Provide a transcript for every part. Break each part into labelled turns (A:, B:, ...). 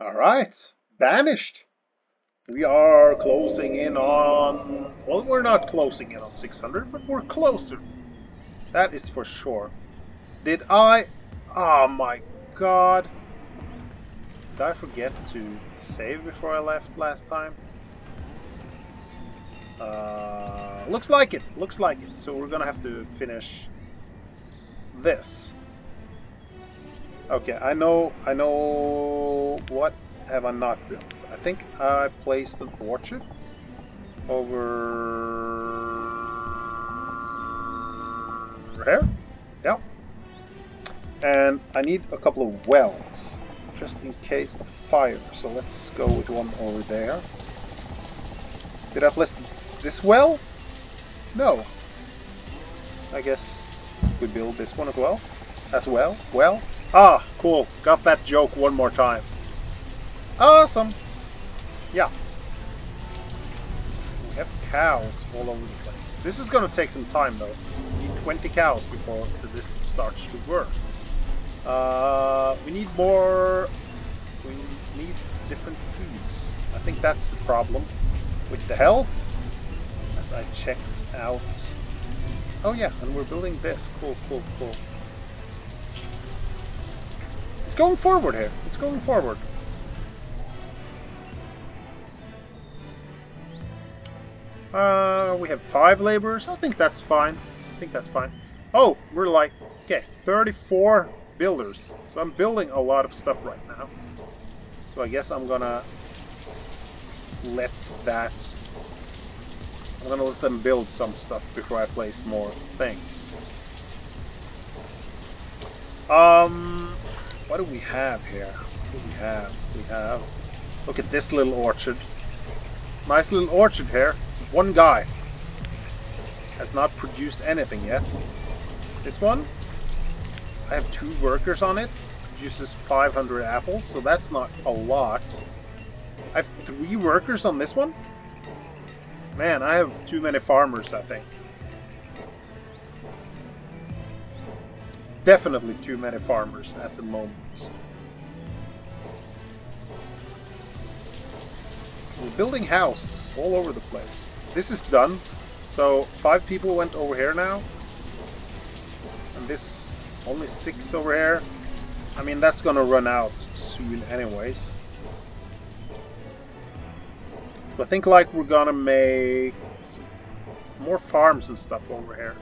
A: Alright, banished. We are closing in on... Well, we're not closing in on 600, but we're closer. That is for sure. Did I... Oh my god. Did I forget to save before I left last time? Uh, looks like it. Looks like it. So we're gonna have to finish this. Okay, I know. I know. What have I not built? I think I placed an orchard over here. Yeah. And I need a couple of wells just in case of fire. So let's go with one over there. Did I place this well? No. I guess we build this one as well. As well. Well. Ah, cool. Got that joke one more time. Awesome. Yeah. We have cows all over the place. This is going to take some time though. We need 20 cows before this starts to work. Uh, we need more... We need different foods. I think that's the problem with the health. As I checked out... Oh yeah, and we're building this. Cool, cool, cool. Going forward here. It's going forward. Uh, we have five laborers. I think that's fine. I think that's fine. Oh, we're like, okay, 34 builders. So I'm building a lot of stuff right now. So I guess I'm gonna let that... I'm gonna let them build some stuff before I place more things. Um, what do we have here? What do we have? We have... Look at this little orchard. Nice little orchard here. One guy has not produced anything yet. This one, I have two workers on it. Produces 500 apples, so that's not a lot. I have three workers on this one? Man, I have too many farmers, I think. Definitely too many farmers at the moment. We're building houses all over the place. This is done. So five people went over here now. And this only six over here. I mean that's gonna run out soon anyways. I think like we're gonna make more farms and stuff over here.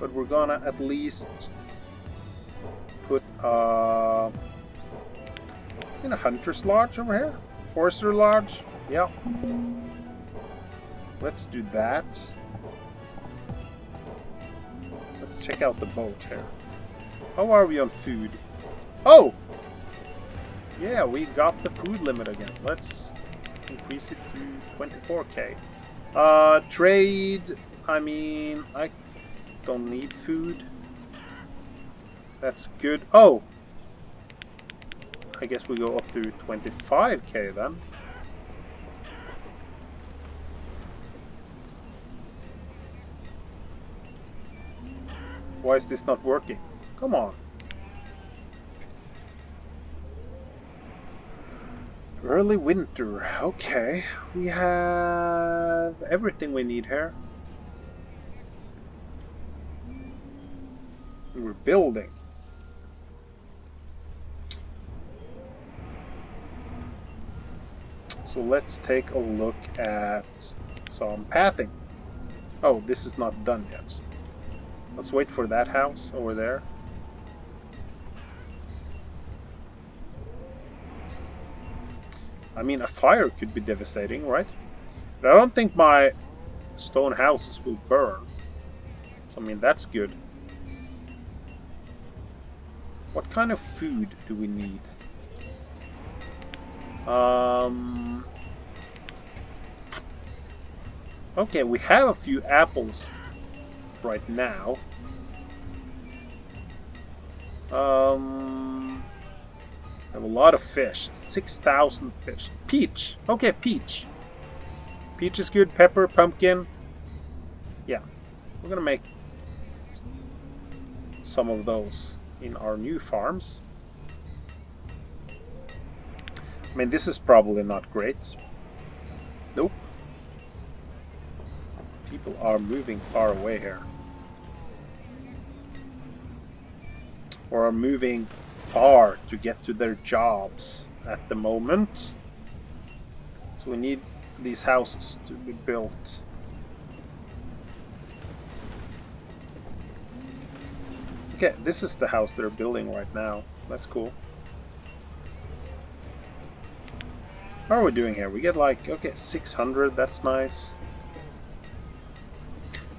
A: But we're gonna at least put uh, in a hunter's lodge over here. Forester lodge. Yeah. Let's do that. Let's check out the boat here. How are we on food? Oh! Yeah, we got the food limit again. Let's increase it to 24k. Uh, trade, I mean, I don't need food. That's good. Oh! I guess we go up to 25k then. Why is this not working? Come on. Early winter. Okay. We have everything we need here. We're building. So let's take a look at some pathing. Oh, this is not done yet. Let's wait for that house over there. I mean, a fire could be devastating, right? But I don't think my stone houses will burn. So, I mean, that's good. What kind of food do we need? Um, Okay, we have a few apples right now. Um, I have a lot of fish. 6,000 fish. Peach. Okay, peach. Peach is good. Pepper, pumpkin. Yeah. We're going to make some of those in our new farms. I mean, this is probably not great. Nope. People are moving far away here. Or are moving far to get to their jobs at the moment. So we need these houses to be built. Okay, this is the house they're building right now. That's cool. How are we doing here? We get like, okay, 600, that's nice.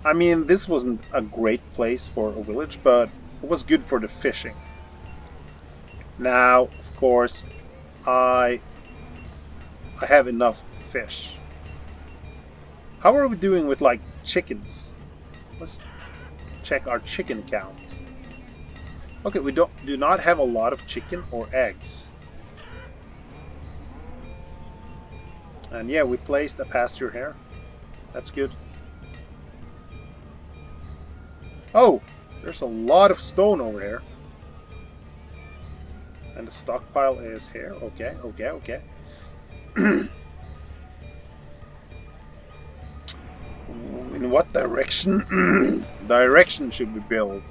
A: I mean, this wasn't a great place for a village, but it was good for the fishing. Now, of course, I I have enough fish. How are we doing with like chickens? Let's check our chicken count. Okay, we don't do not have a lot of chicken or eggs. And yeah, we placed a pasture here. That's good. Oh, there's a lot of stone over here. And the stockpile is here. Okay, okay, okay. In what direction? direction should we build?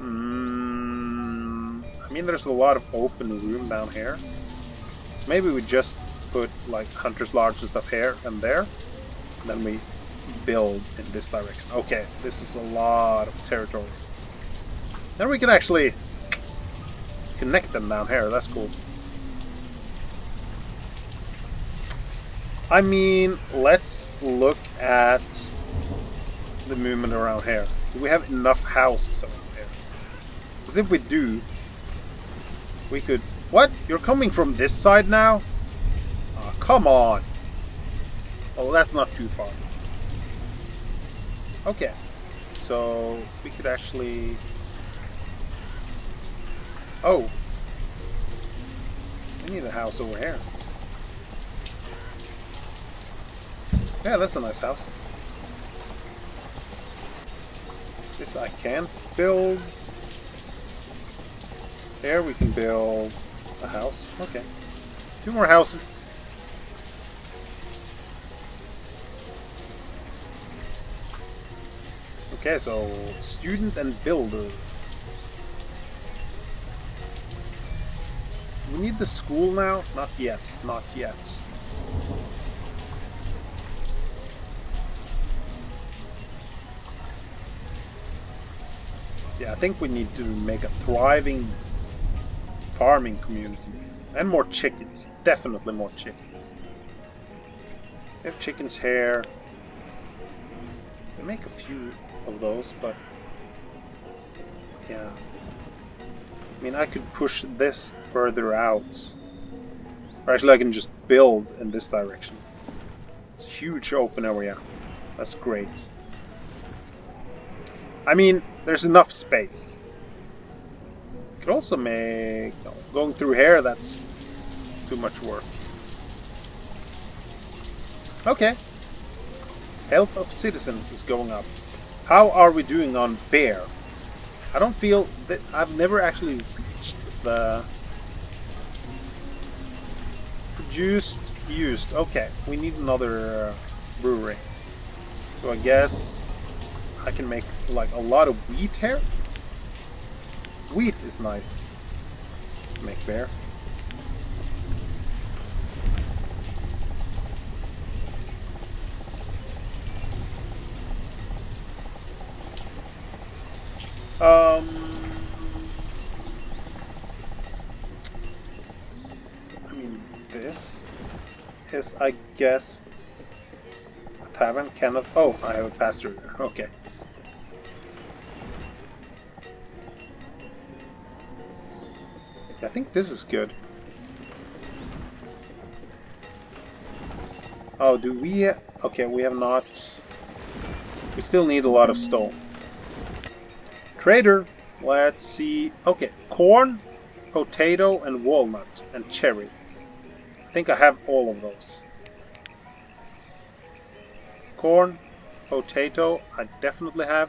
A: Mm, I mean, there's a lot of open room down here. So maybe we just put like hunter's lodge and stuff here and there. And then we build in this direction. Okay, this is a lot of territory. Then we can actually connect them down here. That's cool. I mean, let's look at the movement around here. Do we have enough houses around here? Because if we do, we could... What? You're coming from this side now? Oh, come on. Oh, that's not too far. Okay. So, we could actually Oh. We need a house over here. Yeah, that's a nice house. This I can build. There we can build a house. Okay. Two more houses. Okay, so student and builder. we need the school now? Not yet, not yet. Yeah, I think we need to make a thriving farming community. And more chickens. Definitely more chickens. Have chickens here. They make a few of those, but... Yeah. I mean, I could push this further out. Or actually, I can just build in this direction. It's a huge open area. That's great. I mean, there's enough space. Could also make... No, going through here, that's too much work. Okay. Health of citizens is going up. How are we doing on bear? I don't feel that I've never actually reached the produced used. Okay, we need another uh, brewery. So I guess I can make like a lot of wheat here. Wheat is nice. Make beer. Um, I mean, this is, I guess, a tavern cannot. Oh, I have a pass through. Okay. I think this is good. Oh, do we... Okay, we have not... We still need a lot of stone. Trader, let's see. Okay, corn, potato, and walnut, and cherry. I think I have all of those. Corn, potato, I definitely have.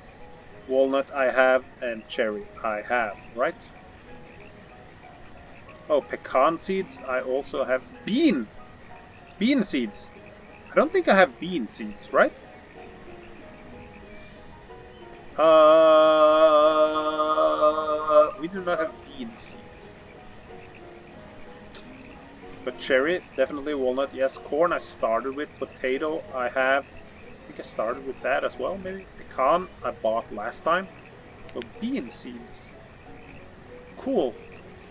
A: Walnut I have, and cherry I have, right? Oh, pecan seeds. I also have bean. Bean seeds. I don't think I have bean seeds, right? Uh, we do not have bean seeds. But cherry, definitely walnut, yes. Corn, I started with. Potato, I have. I think I started with that as well, maybe. Pecan, I bought last time. So bean seeds. Cool.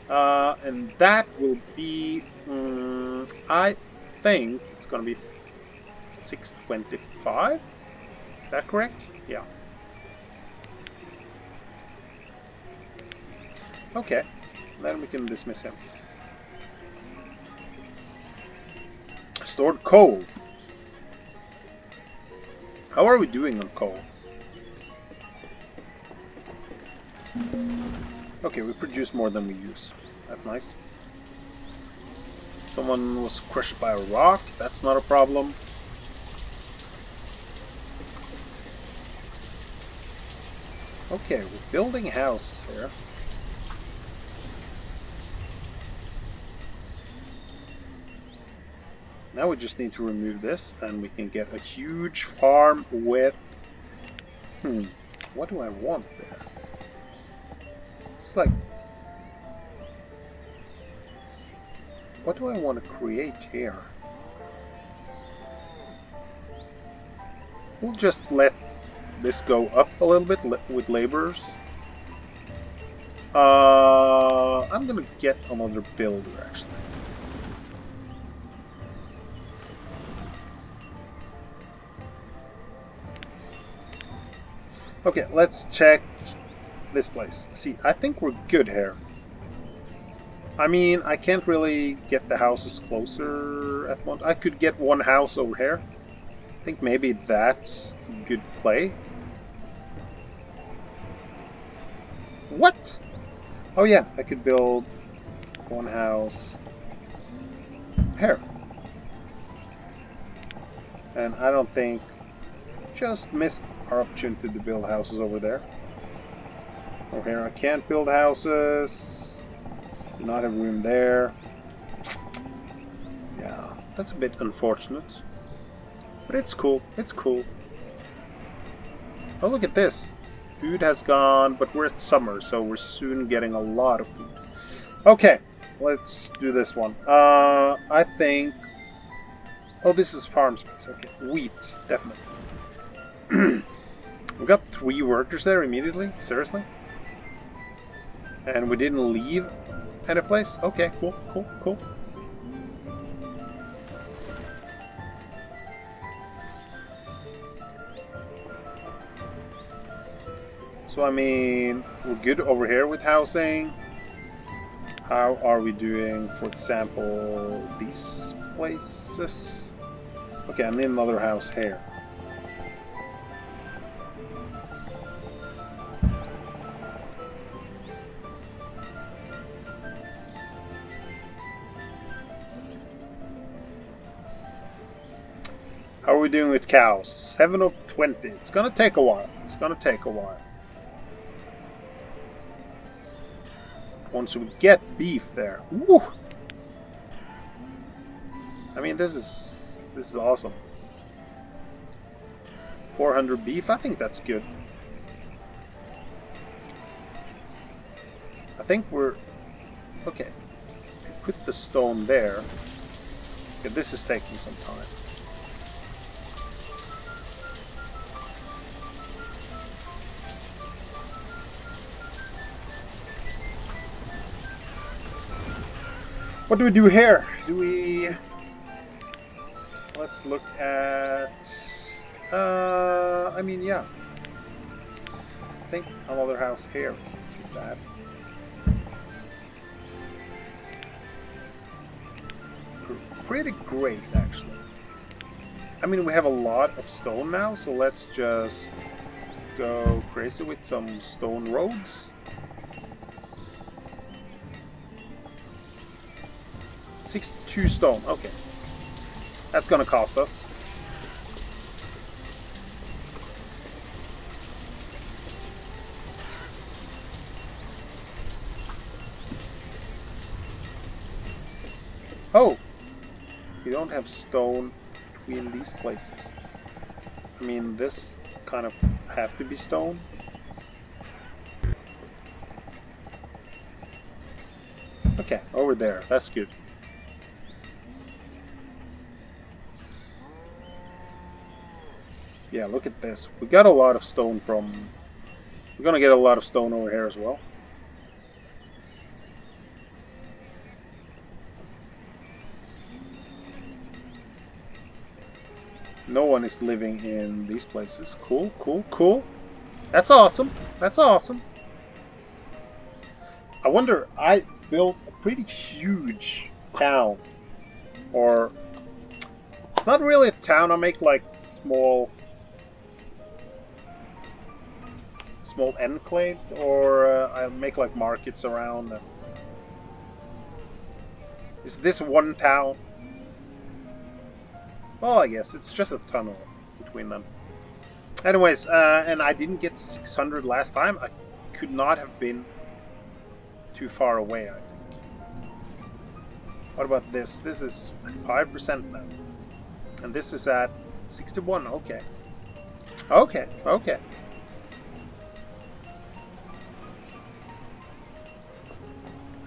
A: Uh, and that will be, um, I think it's gonna be 625. Is that correct? Yeah. Okay, then we can dismiss him. Stored coal. How are we doing on coal? Okay, we produce more than we use. That's nice. Someone was crushed by a rock. That's not a problem. Okay, we're building houses here. Now we just need to remove this and we can get a huge farm with... Hmm, what do I want there? It's like... What do I want to create here? We'll just let this go up a little bit with laborers. Uh, I'm gonna get another builder actually. Okay, let's check this place. See, I think we're good here. I mean, I can't really get the houses closer at one. I could get one house over here. I think maybe that's good play. What? Oh yeah, I could build one house here. And I don't think just missed our opportunity to build houses over there. Over here I can't build houses. Do not have room there. Yeah, that's a bit unfortunate. But it's cool. It's cool. Oh, look at this. Food has gone, but we're at summer, so we're soon getting a lot of food. Okay, let's do this one. Uh, I think... Oh, this is farm space. Okay, wheat, definitely. we got three workers there immediately? Seriously? And we didn't leave any place? Okay, cool, cool, cool. So I mean, we're good over here with housing. How are we doing, for example, these places? Okay, I need another house here. How are we doing with cows? 7 of 20. It's gonna take a while. It's gonna take a while. Once we get beef there. Woo! I mean, this is this is awesome. 400 beef, I think that's good. I think we're... Okay. Put the stone there. Okay, this is taking some time. What do we do here? Do we... Let's look at... Uh, I mean, yeah. I think another house here is too bad. Pretty great, actually. I mean, we have a lot of stone now, so let's just go crazy with some stone roads. 62 stone, okay. That's gonna cost us. Oh! We don't have stone between these places. I mean, this kind of have to be stone. Okay, over there. That's good. Yeah, look at this. We got a lot of stone from... We're gonna get a lot of stone over here as well. No one is living in these places. Cool, cool, cool. That's awesome. That's awesome. I wonder, I built a pretty huge town. Or, not really a town, I make like small small enclaves, or uh, I'll make like markets around. Them. Is this one town? Well, I guess it's just a tunnel between them. Anyways, uh, and I didn't get 600 last time. I could not have been too far away, I think. What about this? This is 5% now. And this is at 61. Okay. Okay, okay.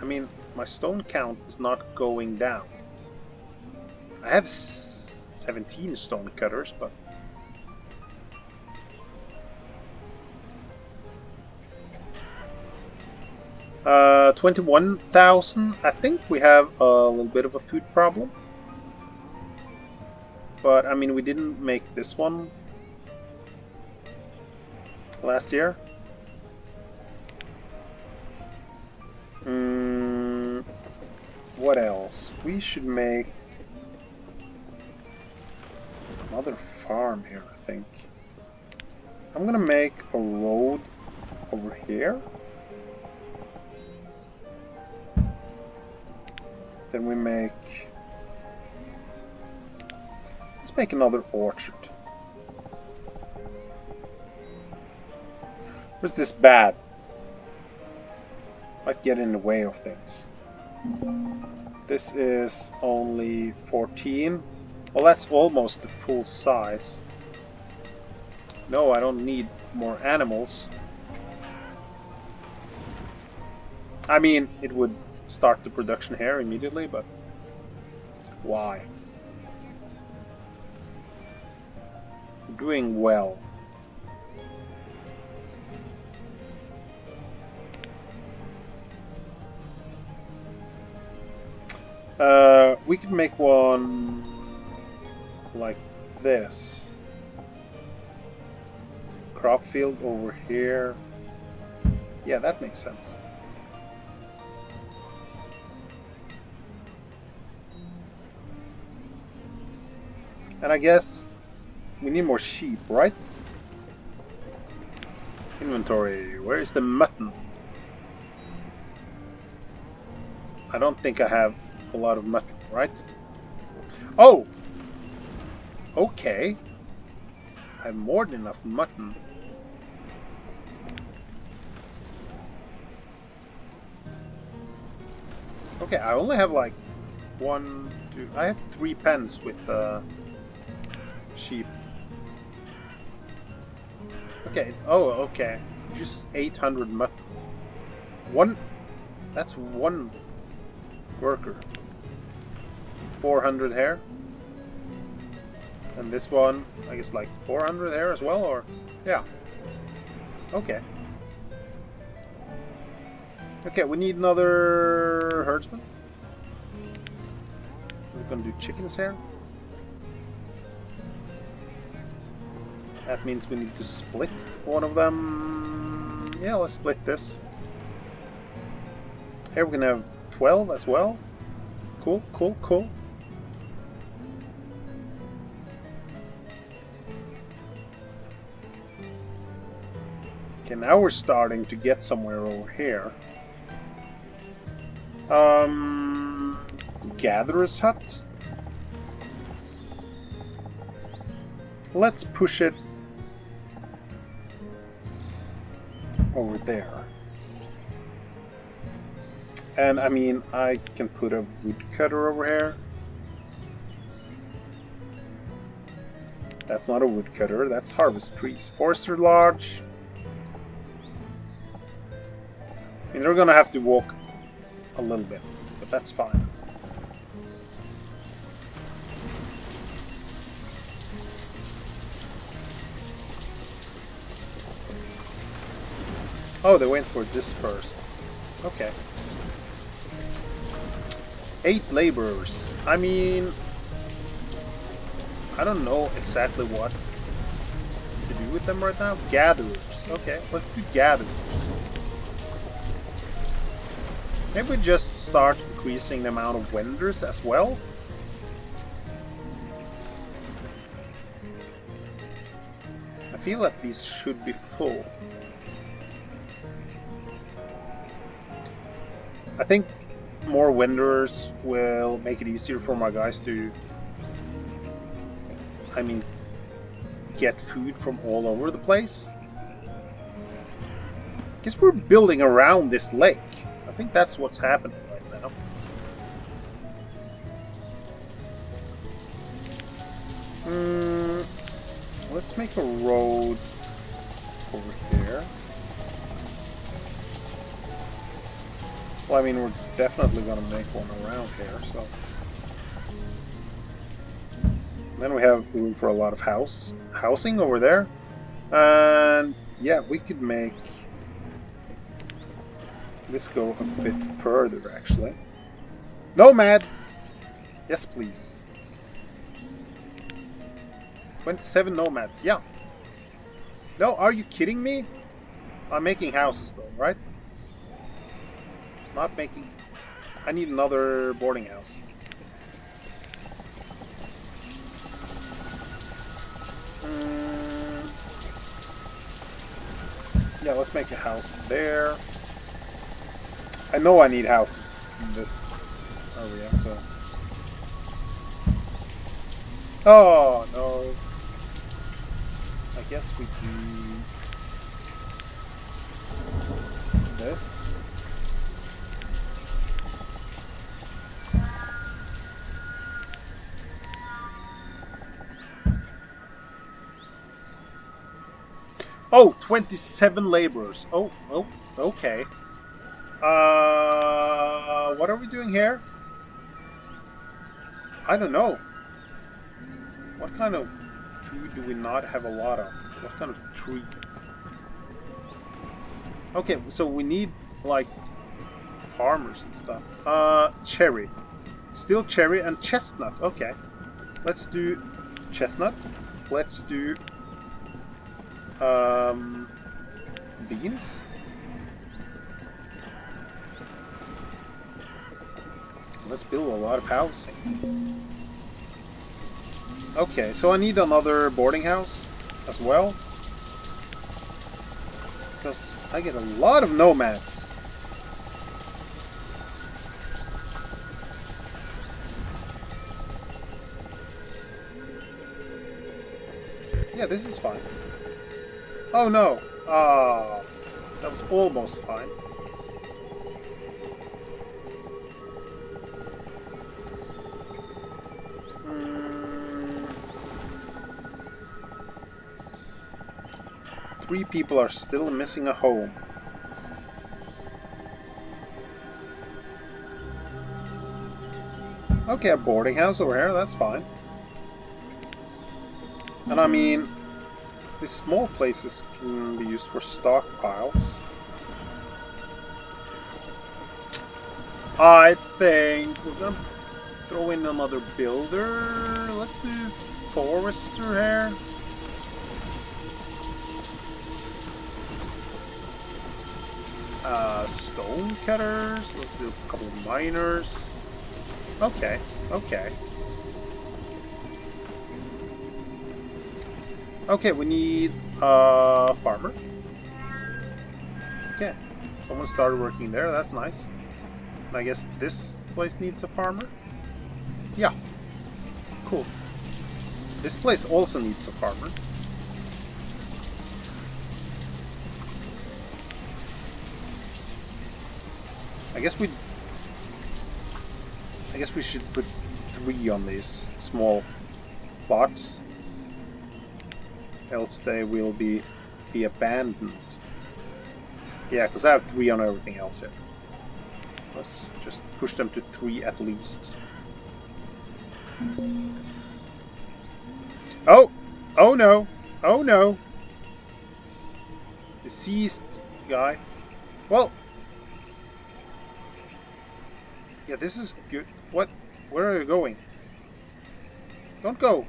A: I mean, my stone count is not going down. I have 17 stone cutters, but... Uh, 21,000. I think we have a little bit of a food problem. But, I mean, we didn't make this one last year. Mm, what else? We should make another farm here, I think. I'm gonna make a road over here. Then we make... Let's make another orchard. Where's this bad? Might get in the way of things. This is only 14. Well, that's almost the full size. No, I don't need more animals. I mean, it would start the production here immediately, but why? Doing well. Uh, we could make one like this. Crop field over here. Yeah, that makes sense. And I guess we need more sheep, right? Inventory. Where is the mutton? I don't think I have a lot of mutton, right? Oh! Okay. I have more than enough mutton. Okay, I only have like one, two, I have three pens with uh, sheep. Okay, oh, okay. Just 800 mutton. One, that's one worker. 400 hair. And this one, I guess like 400 hair as well, or? Yeah. Okay. Okay, we need another herdsman. We're gonna do chickens here. That means we need to split one of them. Yeah, let's split this. Here we're gonna have 12 as well. Cool, cool, cool. Okay, now we're starting to get somewhere over here. Um, Gatherer's Hut. Let's push it over there. And I mean, I can put a woodcutter over here. That's not a woodcutter, that's harvest trees. Forester Lodge. They're gonna have to walk a little bit, but that's fine. Oh, they went for this first. Okay. Eight laborers. I mean, I don't know exactly what to do with them right now. Gatherers. Okay, let's do gatherers. Maybe we just start increasing the amount of vendors as well. I feel that these should be full. I think more vendors will make it easier for my guys to, I mean, get food from all over the place. Guess we're building around this lake. I think that's what's happening right now. Mm, let's make a road over here. Well, I mean, we're definitely going to make one around here, so... Then we have room for a lot of house housing over there. And yeah, we could make this go a bit further, actually. Nomads! Yes, please. 27 nomads, yeah. No, are you kidding me? I'm making houses though, right? Not making... I need another boarding house. Mm. Yeah, let's make a house there. I know I need houses in this area, so... Oh, no. I guess we do... this. Oh, 27 laborers. Oh, oh, okay. Uh, what are we doing here? I don't know. What kind of food do we not have a lot of? What kind of tree? Okay, so we need, like, farmers and stuff. Uh, cherry. Still cherry and chestnut. Okay. Let's do chestnut. Let's do um, beans. Let's build a lot of housing. Okay, so I need another boarding house as well. Because I get a lot of nomads. Yeah, this is fine. Oh no! Ah, that was almost fine. Mm. Three people are still missing a home. Okay, a boarding house over here, that's fine. And I mean, these small places can be used for stockpiles. I think we're gonna throw in another builder. Let's do forester here. Uh, stone cutters. Let's do a couple miners. Okay, okay. Okay, we need a farmer. Okay, someone started working there, that's nice. I guess this place needs a farmer? Yeah, cool. This place also needs a farmer. I guess we I guess we should put three on these small plots. Else they will be be abandoned. Yeah, because I have three on everything else here. Let's just push them to three at least. Oh! Oh no! Oh no! Deceased guy. Well. Yeah, this is good. What? Where are you going? Don't go.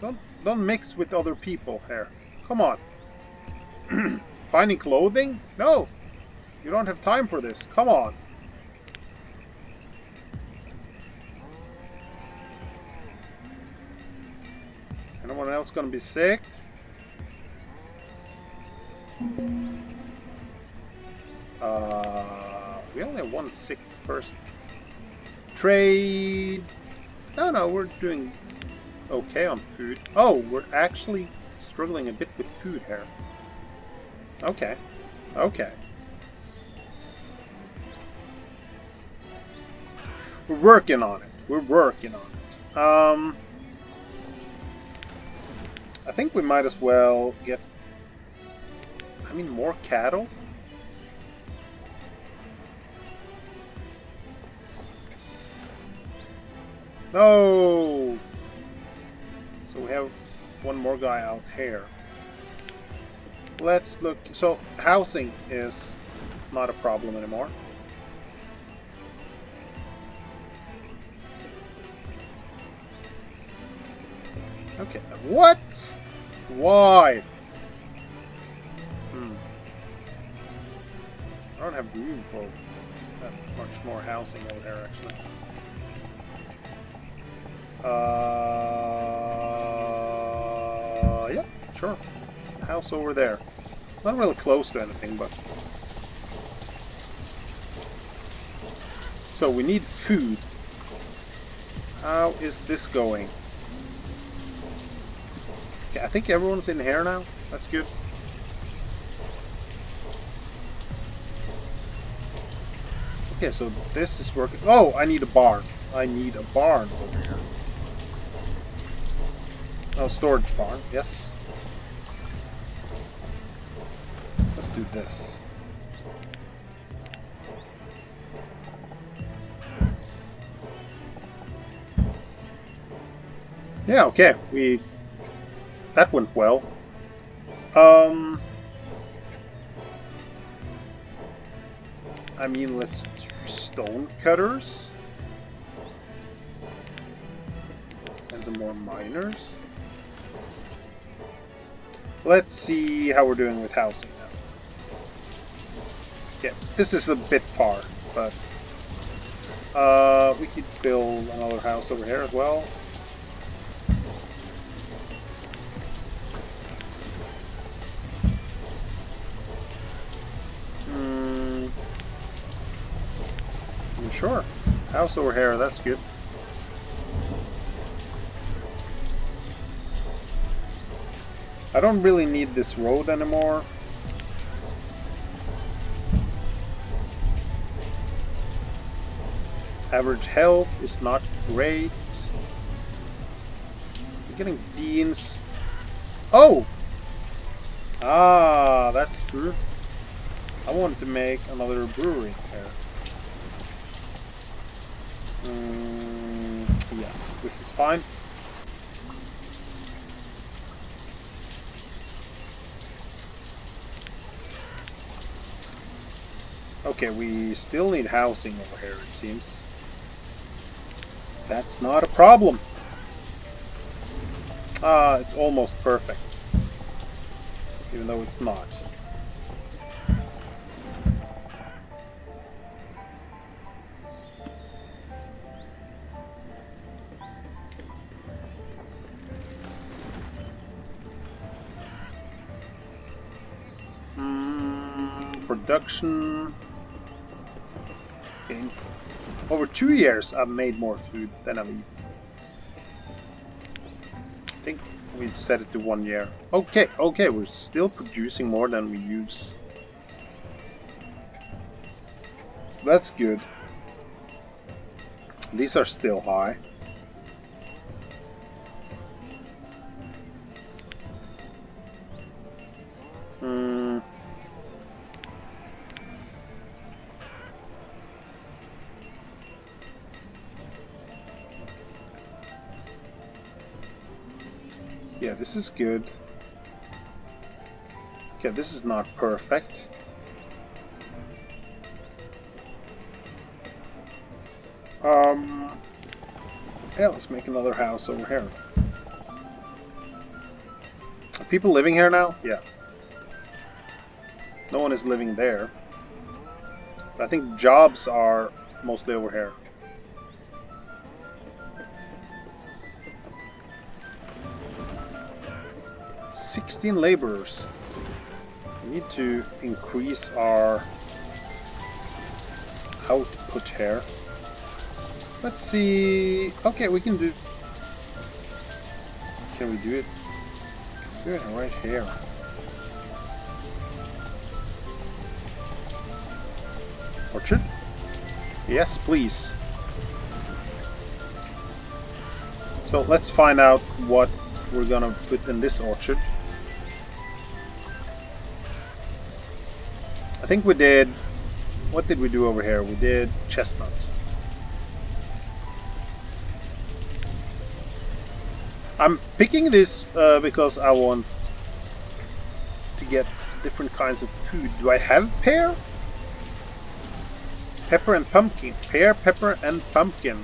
A: Don't don't mix with other people here. Come on. Finding clothing? No. You don't have time for this. Come on. Anyone else gonna be sick? Uh, we only have one sick person. Trade. No, no, we're doing okay on food. Oh, we're actually struggling a bit with food here. Okay. Okay. We're working on it. We're working on it. Um, I think we might as well get, I mean, more cattle? No! So we have one more guy out here. Let's look. So housing is not a problem anymore. Okay, what? Why? Hmm. I don't have room for that much more housing over there, actually. Uh, yeah, sure. House over there. Not really close to anything, but... So we need food. How is this going? I think everyone's in here now. That's good. Okay, so this is working. Oh, I need a barn. I need a barn over here. Oh, storage barn, yes. Let's do this. Yeah, okay, we... That went well. Um... I mean, let's do stone cutters. And some more miners. Let's see how we're doing with housing now. Yeah, this is a bit far, but uh, we could build another house over here as well. House over here, that's good. I don't really need this road anymore. Average health is not great. We're getting beans. Oh! Ah, that's true. I wanted to make another brewery here. Mm, yes, this is fine. Okay, we still need housing over here, it seems. That's not a problem. Ah, it's almost perfect. Even though it's not. Production over two years I've made more food than I've eaten. I think we've set it to one year. Okay, okay, we're still producing more than we use. That's good. These are still high. This is good. Okay, this is not perfect. Um, yeah, let's make another house over here. Are people living here now? Yeah. No one is living there. But I think jobs are mostly over here. Sixteen laborers. We need to increase our output here. Let's see. Okay, we can do. Can we do it? Do it right here. Orchard? Yes, please. So let's find out what we're gonna put in this orchard. Think we did... What did we do over here? We did chestnut. I'm picking this uh, because I want to get different kinds of food. Do I have pear? Pepper and pumpkin. Pear, pepper, and pumpkin.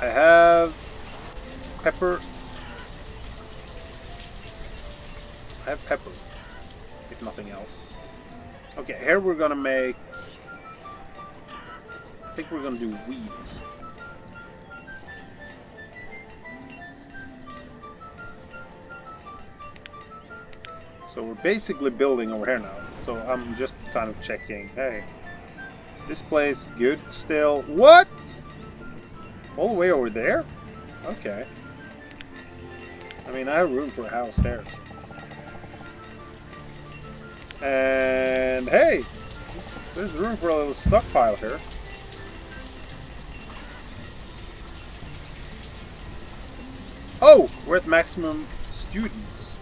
A: I have pepper. I have pepper, if nothing else. Okay, here we're gonna make... I think we're gonna do wheat. So we're basically building over here now. So I'm just kind of checking. Hey, is this place good still? What? All the way over there? Okay. I mean, I have room for a house there. And hey, there's room for a little stockpile here. Oh, we're at maximum students.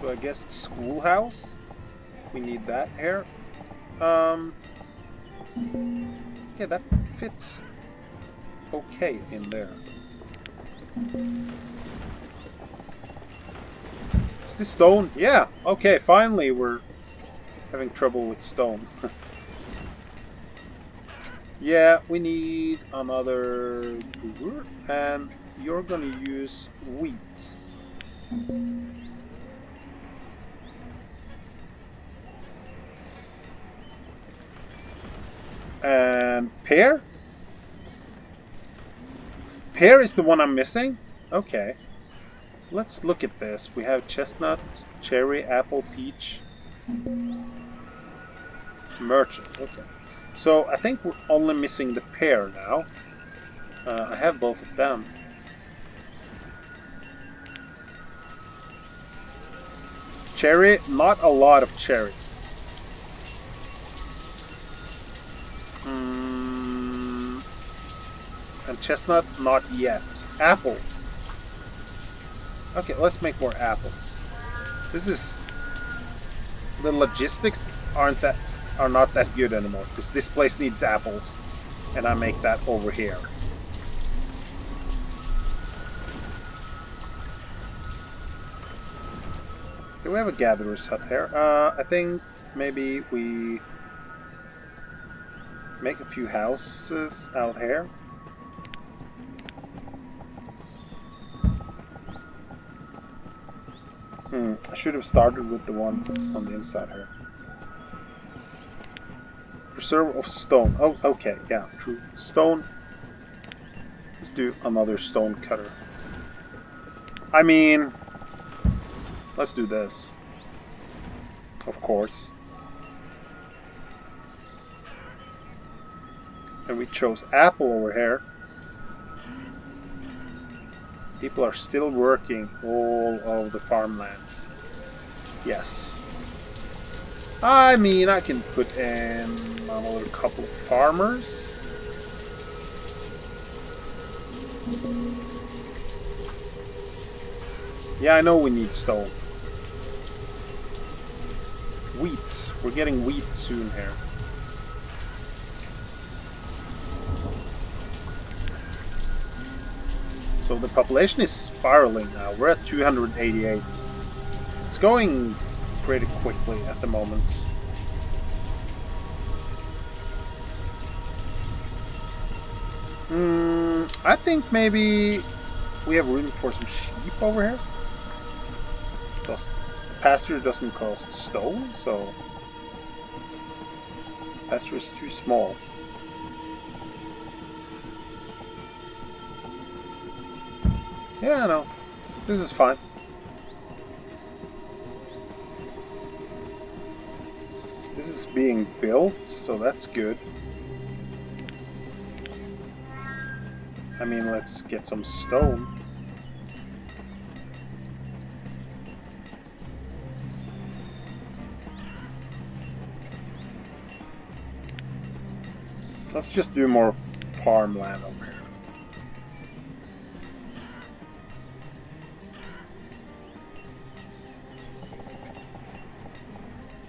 A: So I guess schoolhouse. We need that here. Um, yeah, that fits okay in there. This stone? Yeah, okay, finally we're having trouble with stone. yeah, we need another brewer, and you're gonna use wheat. And pear? Pear is the one I'm missing? Okay. Let's look at this. We have chestnut, cherry, apple, peach, merchant. Okay. So I think we're only missing the pear now. Uh, I have both of them. Cherry, not a lot of cherry. Mm, and chestnut, not yet. Apple. Okay, let's make more apples. This is... The logistics aren't that are not that good anymore, because this place needs apples. And I make that over here. Do we have a gatherer's hut here? Uh, I think maybe we make a few houses out here. Hmm, I should have started with the one on the inside here. Preserve of stone. Oh, okay, yeah, true. Stone. Let's do another stone cutter. I mean, let's do this. Of course. And we chose Apple over here. People are still working all of the farmlands. Yes. I mean, I can put in another couple of farmers. Yeah, I know we need stone. Wheat. We're getting wheat soon here. So the population is spiraling now. We're at 288. It's going pretty quickly at the moment. Hmm, I think maybe we have room for some sheep over here. Because pasture doesn't cost stone, so pasture is too small. Yeah, no. This is fine. This is being built, so that's good. I mean, let's get some stone. Let's just do more farmland over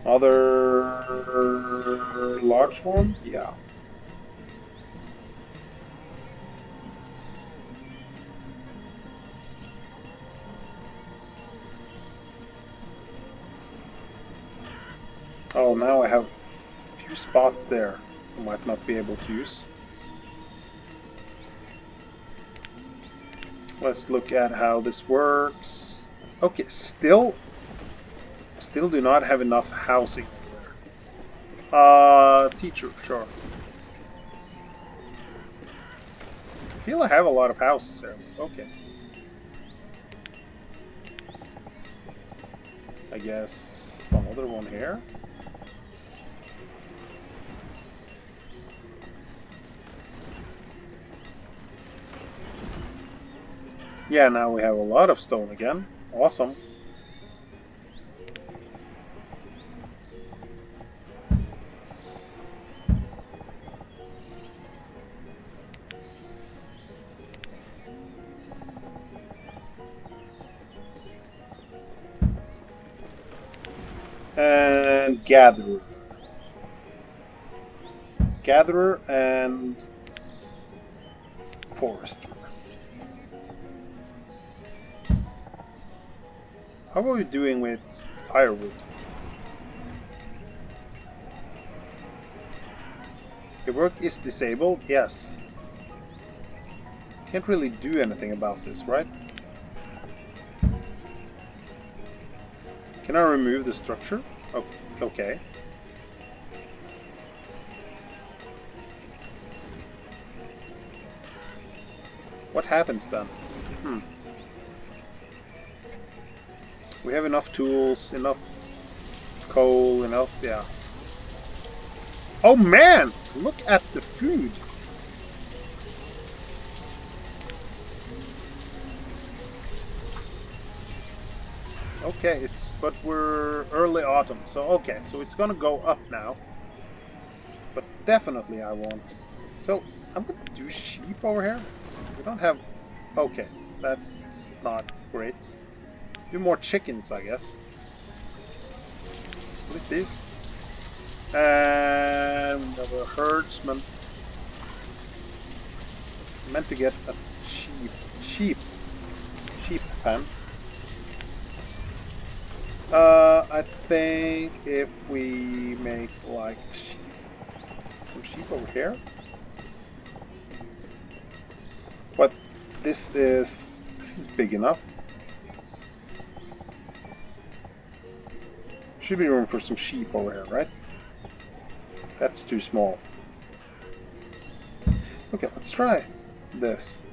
A: Other large one? Yeah. Oh, now I have a few spots there I might not be able to use. Let's look at how this works. Okay, still Still do not have enough housing. Uh, teacher, sure. I feel I have a lot of houses there. Okay. I guess some other one here. Yeah, now we have a lot of stone again. Awesome. Gatherer. Gatherer and forester. How are we doing with firewood? The work is disabled? Yes. Can't really do anything about this, right? Can I remove the structure? Oh. Okay. What happens then? Hmm. We have enough tools, enough coal, enough, yeah. Oh man! Look at the food! Okay, but we're early autumn, so okay, so it's gonna go up now. But definitely I want. So I'm gonna do sheep over here. We don't have. Okay, that's not great. Do more chickens, I guess. Split this. And another herdsman. meant to get a sheep. Sheep. Sheep pen. Uh, I think if we make like sheep, some sheep over here. But this is this is big enough. Should be room for some sheep over here, right? That's too small. Okay, let's try this.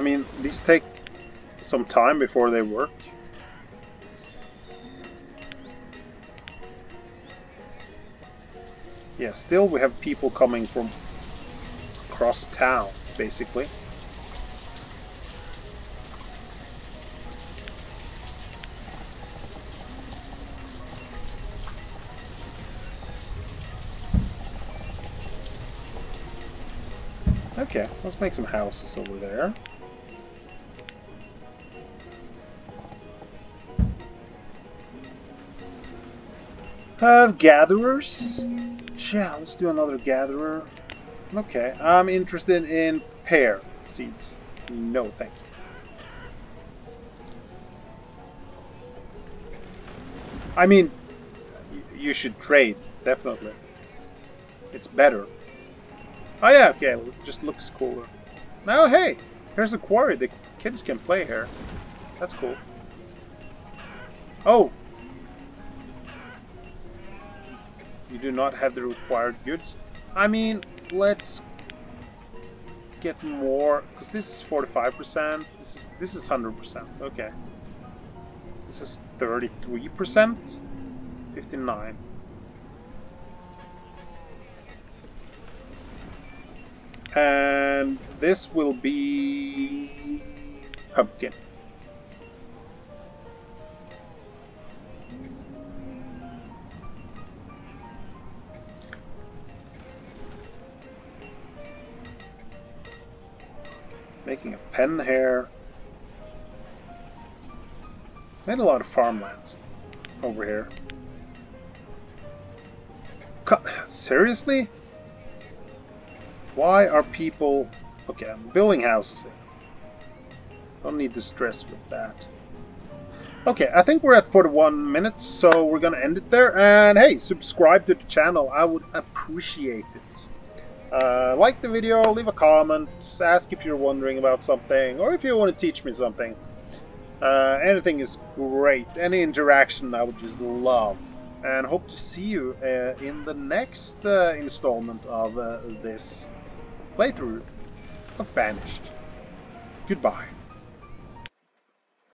A: I mean, these take some time before they work. Yeah, still we have people coming from across town, basically. Okay, let's make some houses over there. Have gatherers? Yeah, let's do another gatherer. Okay, I'm interested in pear seeds. No, thank you. I mean, you should trade, definitely. It's better. Oh yeah, okay, it just looks cooler. Now, hey, here's a quarry. The kids can play here. That's cool. Oh! Do not have the required goods. I mean, let's get more, because this is 45%, this is this is 100%, okay. This is 33%, 59. And this will be pumpkin. Pen here. Made a lot of farmlands over here. Seriously? Why are people... Okay, I'm building houses here. Don't need to stress with that. Okay, I think we're at 41 minutes, so we're gonna end it there. And hey, subscribe to the channel. I would appreciate it. Uh, like the video, leave a comment, ask if you're wondering about something, or if you want to teach me something. Uh, anything is great. Any interaction I would just love. And hope to see you uh, in the next uh, installment of uh, this playthrough of Banished. Goodbye.